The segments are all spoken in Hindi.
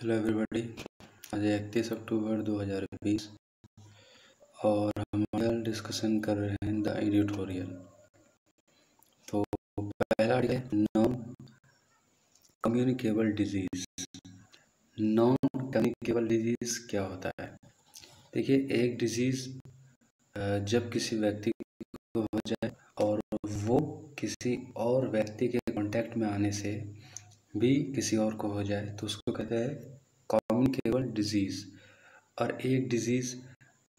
हेलो एवरीबॉडी आज इकतीस अक्टूबर 2020 और हम डिस्कशन कर रहे हैं द एडिटोरियल तो पहला है non communicable disease non communicable disease क्या होता है? देखिए, एक डिज़ीज़ जब किसी व्यक्ति को हो जाए और वो किसी और व्यक्ति के कांटेक्ट में आने से भी किसी और को हो जाए तो उसको कहते हैं कम्युनिकेबल डिज़ीज़ और एक डिज़ीज़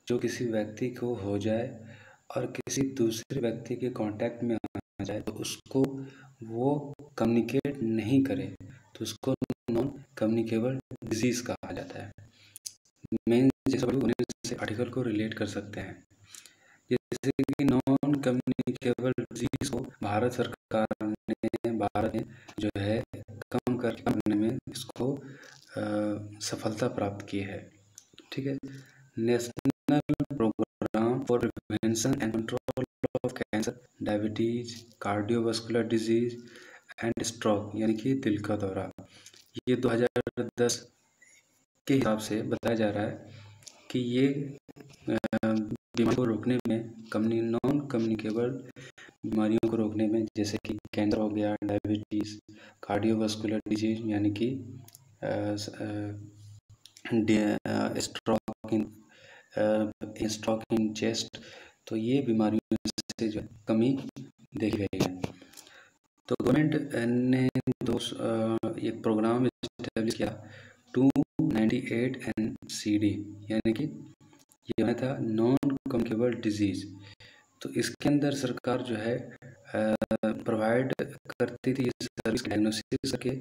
जो किसी व्यक्ति को हो जाए और किसी दूसरे व्यक्ति के कांटेक्ट में आ जाए तो उसको वो कम्युनिकेट नहीं करे तो उसको नॉन कम्युनिकेबल डिज़ीज़ कहा जाता है। मेन जैसे आर्टिकल को रिलेट कर सकते हैं। जैसे कि नॉन कम्युनिकेबल डिज़ीज़ को भारत सरकार ने, भारत में जो है करने में इसको आ, सफलता प्राप्त की है। ठीक है? National programme for prevention and control of cancer diabetes cardiovascular disease and stroke यानी कि दिल का दौरा। ये 2010 के हिसाब से बताया जा रहा है कि ये बीमारी को रोकने में कम्युनि नॉन कम्युनिकेबल बीमारियों को रोकने में जैसे कि कैंसर हो गया डायबिटीज़ कार्डियोवास्कुलर डिज़ीज़ यानी कि stroke in stroke in chest तो ये बीमारियों से जो कमी देखी गई है। तो गवर्नमेंट ने दो एक प्रोग्राम किया two ninety eight N C D यानी कि ये था नॉन कम्युनिकेबल डिज़ीज़ तो इसके अंदर सरकार जो है प्रोवाइड करती थी सर्विस डायग्नोसिस करके,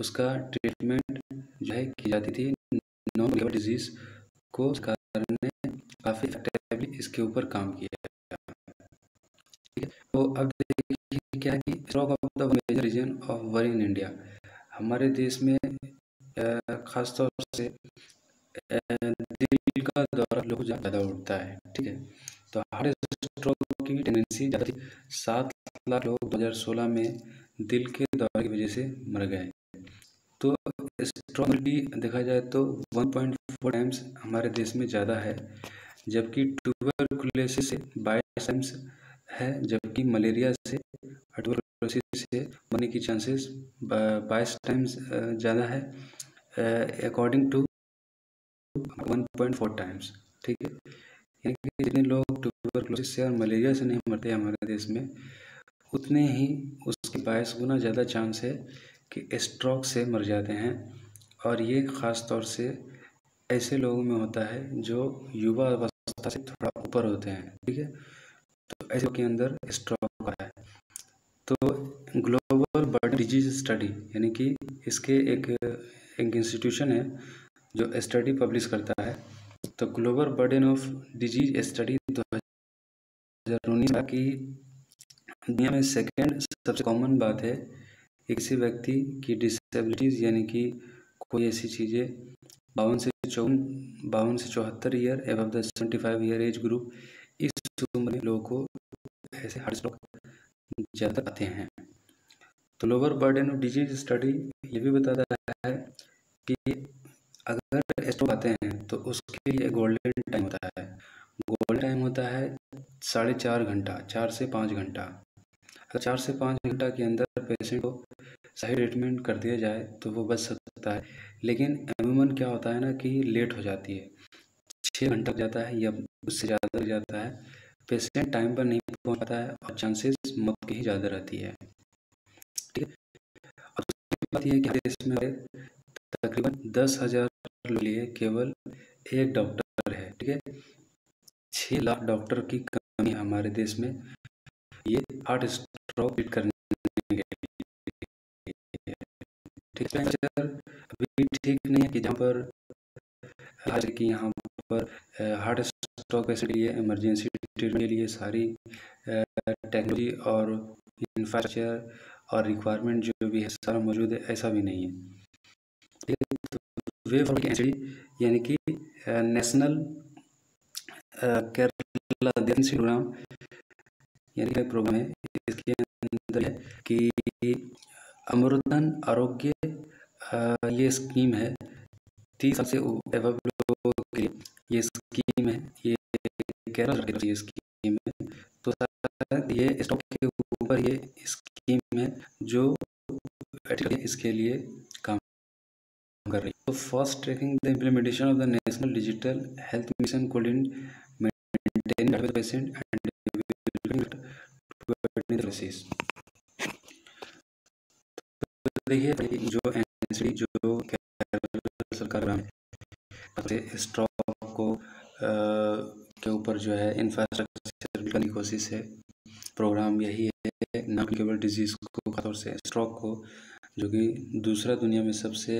उसका ट्रीटमेंट जो है की जाती थी नॉन लिवर डिज़ीज़ को सरकार ने काफ़ी इफेक्टिवली इसके ऊपर काम किया। तो अब देखिए क्या है कि stroke of the major reason of were in India हमारे देश में ख़ासतौर से दिल का दौरा लोग ज़्यादा उठता है, ठीक है? तो हार्ट स्ट्रोक की टेंडेंसी ज़्यादा थी। सात लाख लोग 2016 में दिल के दौरे की वजह से मर गए। तो स्ट्रॉन्गली देखा जाए तो 1.4 टाइम्स हमारे देश में ज़्यादा है, जबकि ट्यूबरकुलोसिस से बाईस टाइम्स है, जबकि मलेरिया से ट्यूबरकुलोसिस से मरने की चांसेस बाईस टाइम्स ज़्यादा है। अकॉर्डिंग टू 1.4 टाइम्स ठीक है? यानी कि जितने लोग ट्यूबरकुलोसिस से और मलेरिया से नहीं मरते हमारे देश में, उतने ही उसके बाईस गुना ज़्यादा चांस है कि स्ट्रोक से मर जाते हैं। और ये ख़ास तौर से ऐसे लोगों में होता है जो युवा अवस्था से थोड़ा ऊपर होते हैं, ठीक है? तो ऐसे के अंदर स्ट्रोक होता है। तो ग्लोबल बर्ड डिज़ीज़ स्टडी यानी कि इसके एक एक इंस्टीट्यूशन है जो स्टडी पब्लिश करता है तो global burden of disease study दो हज़ार उन्नीस की दुनिया में सेकेंड सबसे कॉमन बात है किसी व्यक्ति की डिसेबिलिटीज़ यानी कि कोई ऐसी चीज़ें, बावन से चौवन, बावन से चौहत्तर ईयर एव the seventy five year age group इस उम्र में लोगों को ऐसे हार्ट स्ट्रोक ज़्यादा आते हैं। तो lower burden of disease study ये भी बताता है कि अगर स्ट्रोक आते हैं तो उसके लिए गोल्डन टाइम होता है। गोल्डन टाइम होता है साढ़े चार घंटा, चार से पाँच घंटा। अगर चार से पाँच घंटा के अंदर पेशेंट को सही ट्रीटमेंट कर दिया जाए तो वो बच सकता है। लेकिन अमूमन क्या होता है ना कि लेट हो जाती है। छः घंटा जाता है या उससे ज़्यादा जाता है। पेशेंट टाइम पर नहीं पहुँच पाता है और चांसेस मौत की ही ज़्यादा रहती है। ठीक है? और दूसरी बात यह कि देश में तकरीबन दस हज़ार लिए केवल एक डॉक्टर है, ठीक है? छः लाख डॉक्टर की कमी हमारे देश में, ये हार्ट स्ट्रोक ट्रीट करने ठीक अभी ठीक नहीं है कि जहाँ पर, आज कि यहाँ पर हार्ट स्ट्रोक के लिए इमरजेंसी ट्रीटमेंट के लिए सारी टेक्नोलॉजी और इंफ्रास्ट्रक्चर और रिक्वायरमेंट जो भी है, सारा मौजूद है, ऐसा भी नहीं है। तो वे फॉर यानी कि नेशनल केरला प्रोग्राम यानी प्रोग्राम है। इसके अंदर है कि अमृतन आरोग्य ये स्कीम है। तीस साल से एवं के लिए ये स्कीम है। ये केरल की स्कीम है। तो ये स्टॉक के ऊपर ये स्कीम है जो इसके लिए कर रही है। तो first tracking the implementation of the national digital health mission maintain patient and देखिए जो एनएसडी जो सरकार स्टॉक को आ, के ऊपर जो है इंफ्रास्ट्रक्चर करने की कोशिश है। प्रोग्राम यही है न केवल डिज़ीज़ को खासतौर से स्ट्रोक को जो कि दूसरा दुनिया में सबसे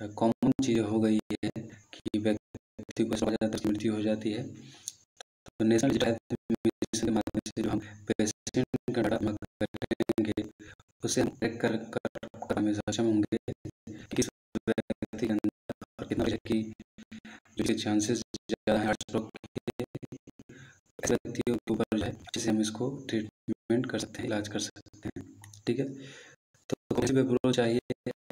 कॉमन चीज़ हो गई है कि व्यक्ति को ज़्यादा मृत्यु हो जाती है। तो नेशनल के माध्यम से जो हम पेशेंट का डाटा करेंगे, उसे हम ट्रैक कर कर में सक्षम होंगे किस व्यक्ति के अंदर कितना की जो चांसेस ज़्यादा है हार्ट स्ट्रोक के व्यक्तियों के ऊपर जो है जिससे हम इसको ट्रीटमेंट कर सकते हैं, इलाज कर सकते हैं। ठीक है? तो कौन सी अप्रोच चाहिए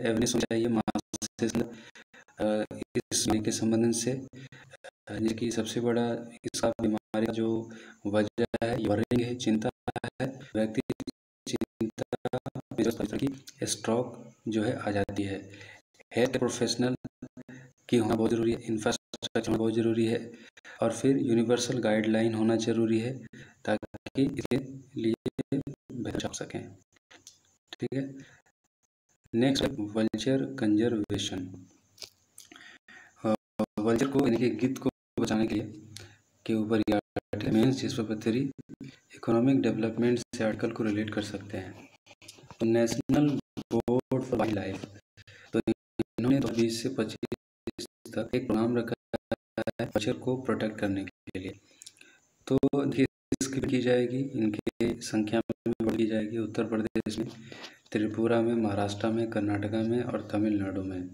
एवेनेस चाहिए मास इस के संबंध से जिसकी सबसे बड़ा इसका बीमारी जो वजह है वरिंग है, चिंता है, व्यक्ति चिंता की स्ट्रोक जो है आ जाती है। हेल्थ प्रोफेशनल की होना बहुत ज़रूरी है इंफ्रास्ट्रक्चर होना बहुत ज़रूरी है, और फिर यूनिवर्सल गाइडलाइन होना ज़रूरी है, ताकि इसके लिए बचा सकें। ठीक है? नेक्स्ट वल्चर कंजर्वेशन वल्चर को, यानी कि गिद्ध को बचाने के लिए, के ऊपर तेरी इकोनॉमिक डेवलपमेंट से आर्टिकल को रिलेट कर सकते हैं। तो national board for wildlife तो इन्होंने तो बीस से पच्चीस तक एक प्रोग्राम रखा है वल्चर को प्रोटेक्ट करने के लिए। तो इसकी की जाएगी, इनकी संख्या में बढ़ी जाएगी उत्तर प्रदेश में। त्रिपुरा में, महाराष्ट्र में, कर्नाटका में और तमिलनाडु में।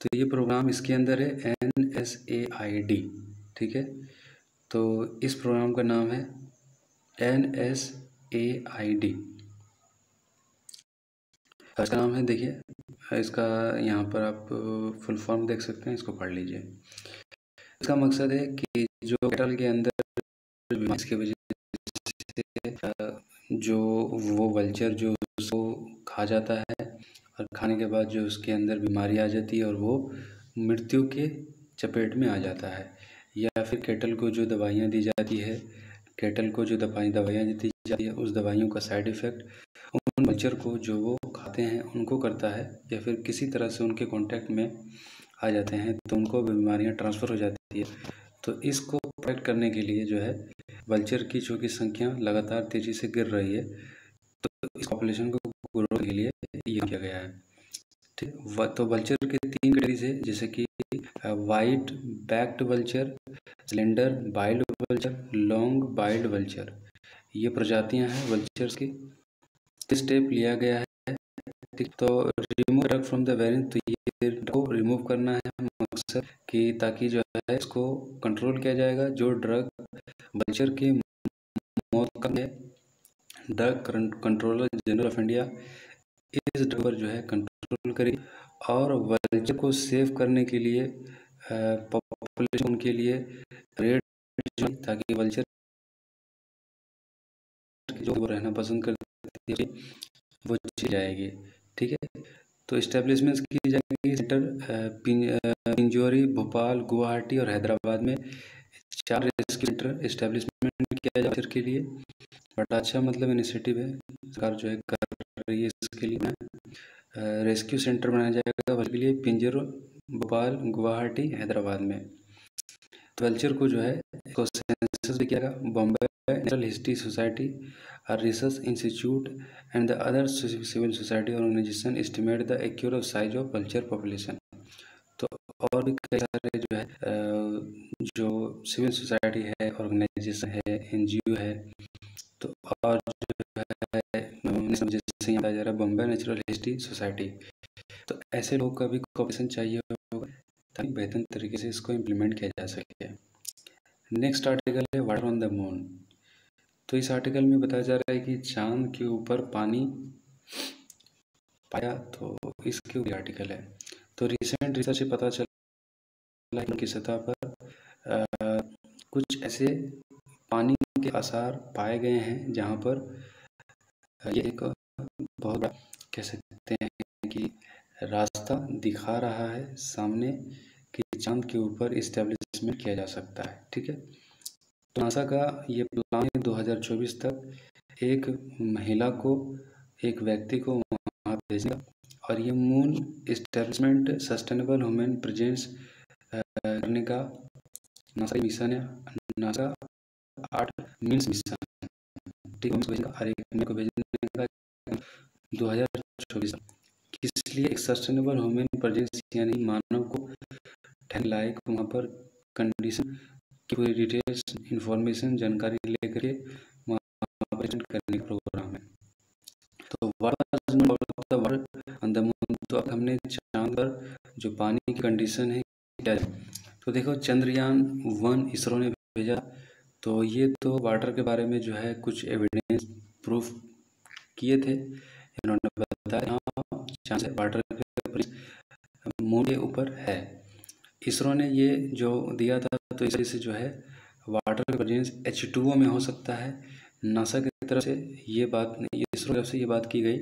तो ये प्रोग्राम इसके अंदर है N S A I D ठीक है? तो इस प्रोग्राम का नाम है N S A I D इसका नाम है, देखिए, इसका यहाँ पर आप फुल फॉर्म देख सकते हैं, इसको पढ़ लीजिए। इसका मकसद है कि जो कैटल के अंदर इसके वजह जो वो वल्चर जो उसको खा जाता है और खाने के बाद जो उसके अंदर बीमारी आ जाती है और वो मृत्यु के चपेट में आ जाता है। या फिर केटल को जो दवाइयाँ दी जाती है केटल को जो दवाई, दवाइयाँ दी जाती है, उस दवाइयों का साइड इफ़ेक्ट उन मच्छर को जो वो खाते हैं, उनको करता है या फिर किसी तरह से उनके कांटेक्ट में आ जाते हैं तो उनको बीमारियाँ ट्रांसफ़र हो जाती है। तो इसको प्रोटेक्ट करने के लिए जो है वल्चर की जो कि संख्या लगातार तेज़ी से गिर रही है। तो इस पॉपुलेशन को ग्रो के लिए ये किया गया है। ठीक तो वल्चर के तीन कैटेगरीज है, जैसे कि white backed vulture slender billed vulture long billed vulture ये प्रजातियाँ हैं वल्चर्स की। स्टेप लिया गया है ठीक तो remove drug from the variant तो ये को रिमूव करना है मकसद कि ताकि जो है इसको कंट्रोल किया जाएगा। जो ड्रग वल्चर की मौत का है drug controller general of India इस ड्रग पर जो है कंट्रोल करेगी और वल्चर को सेव करने के लिए पॉपुलेशन के लिए रेड ताकि वल्चर जो रहना पसंद करती है, वो चली जाएगी। ठीक है? तो इस्टेब्लिशमेंट की जाएगी सेंटर पिंजौरी, भोपाल, गुवाहाटी और हैदराबाद में। चार रेस्क्यू सेंटर इस्टेब्लिशमेंट किया जाए के लिए। बड़ा अच्छा मतलब इनिशिएटिव है। सरकार जो है कर रही है इसके लिए। रेस्क्यू सेंटर बनाया जाएगा। के लिए पिंजर, भोपाल, गुवाहाटी, हैदराबाद में। कल्चर को जो है बॉम्बे नेचुरल हिस्ट्री सोसाइटी और research institute and the other civil society organisation estimate the accurate size of culture population तो और भी कई सारे जो है जो सिविल सोसाइटी है ऑर्गेनाइजेशन है एनजीओ है तो और जो है जैसे जा रहा है बॉम्बे नेचुरल हिस्ट्री सोसाइटी तो ऐसे लोगों का भी कॉपरेशन चाहिए होगा, ताकि बेहतर तरीके से इसको इम्प्लीमेंट किया जा सके। नेक्स्ट आर्टिकल है वाटर ऑन द मून तो इस आर्टिकल में बताया जा रहा है कि चाँद के ऊपर पानी पाया तो इसके ऊपर आर्टिकल है। तो रिसेंट रिसर्च से पता चला की सतह पर आ, कुछ ऐसे पानी के आसार पाए गए हैं जहाँ पर ये एक बहुत बड़ा कह सकते हैं कि रास्ता दिखा रहा है सामने कि चाँद के ऊपर इस्टेब्लिशमेंट किया जा सकता है ठीक है? तो नासा का ये प्लान है 2024 तक एक महिला को, एक व्यक्ति को वहाँ भेजना और ये moon establishment sustainable human presence करने का नासा मिशन है। नासा आठ मीन्स मिशन ठीक है हर एक को भेजने का दो हज़ार चौबीस इसलिए एक सस्टेनेबल ह्यूमन प्रेजेंस यानी मानव को लायक वहाँ पर कंडीशन की पूरी डिटेल्स इंफॉर्मेशन जानकारी लेकर के वहाँ करने का प्रोग्राम है। तो वर्ल्ड तो हमने चाँद पर जो पानी की कंडीशन है, क्या है? तो देखो, चंद्रयान वन इसरो ने भेजा। तो ये तो वाटर के बारे में जो है कुछ एविडेंस प्रूफ किए थे। इन्होंने बताया हाँ वाटर मून के ऊपर है। इसरो ने ये जो दिया था तो इस से जो है water presence H two O में हो सकता है। नासा की तरफ़ से ये बात नहीं इसरो तरफ़ से ये बात की गई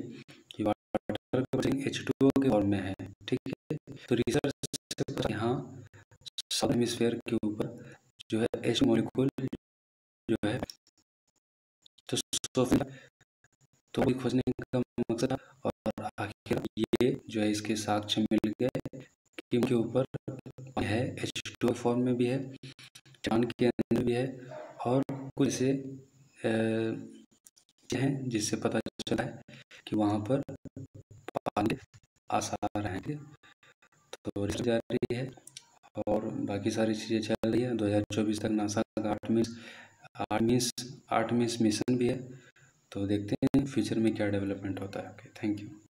कि वाटर एच टू ओ के फॉर्म में है, ठीक है? तो रिसर्च यहाँ सब हेमिस्फेयर के ऊपर जो है एच मोलिकुल जो है तो तो खोजने का मकसद और आखिर ये जो है इसके साक्ष्य मिल गए। कि उनके ऊपर है एच टू फॉर्म में भी है चाँद के अंदर भी है और कुछ से हैं जिससे पता चला है कि वहाँ पर पानी आसार हैं तो जारी है और बाकी सारी चीज़ें चल रही है। 2024 तक नासा का आठ मिस आठ मिस आठ मिस मिशन भी है। तो देखते हैं फ्यूचर में क्या डेवलपमेंट होता है। Okay, thank you.